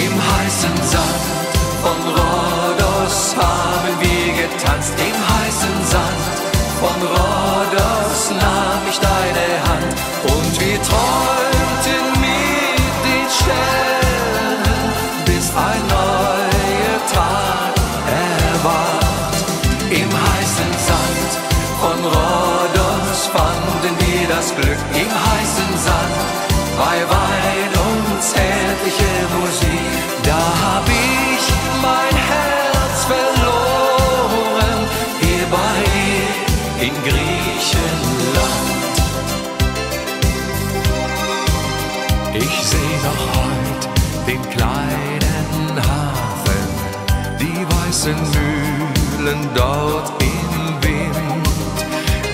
heißen Sand von Rhodos haben wir getanzt. Im heißen Sand von Rhodos nahm ich deine Hand und wir träumten mit den Sternen, bis ein neuer Ich seh noch heut den kleinen Hafen, die weißen Mühlen dort im Wind,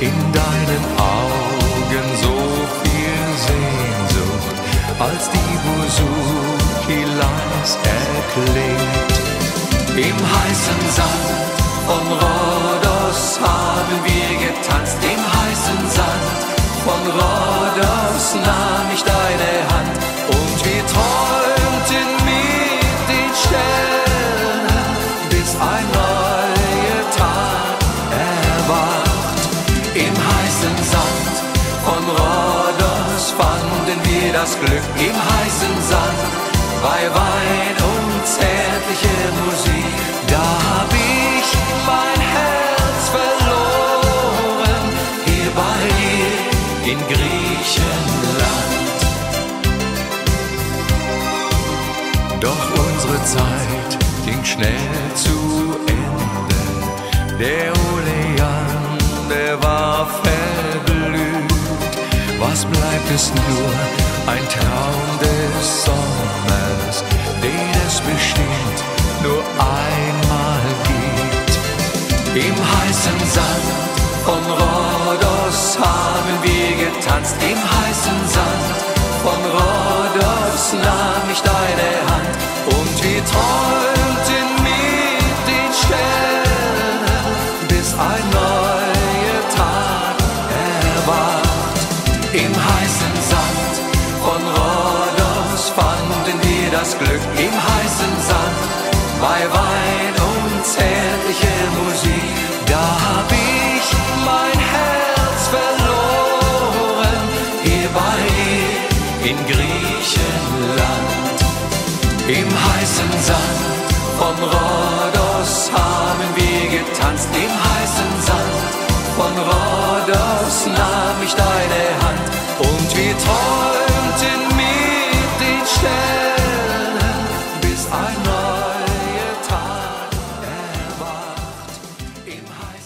in deinen Augen so viel Sehnsucht, als die Busuki leis erklingt. Im heißen Sand von Rhodos haben wir getanzt, im heißen Sand von Rhodos nahm ich deine ein neuer Tag erwacht. Im heißen Sand von Rhodos fanden wir das Glück, im heißen Sand bei Wein und zärtliche Musik. Da hab ich mein Herz verloren, hier bei dir in Griechenland. Doch unsere Zeit ging schnell zu Ende. Der Olean, der war verblüht. Was bleibt es nur? Ein Traum des Sommers, den es bestimmt nur einmal gibt. Im heißen Sand von Rhodos haben wir getanzt, im heißen Sand von Rhodos nahm ich deine Hand und wir träumten neuer Tag erwacht. Im heißen Sand von Rhodos fanden wir das Glück, im heißen Sand bei Wein und zärtliche Musik. Da hab ich mein Herz verloren, hier bei dir in Griechenland. Im heißen Sand von Rhodos draußen nahm ich deine Hand und wir träumten mit den Sternen, bis ein neuer Tag erwacht im Heim.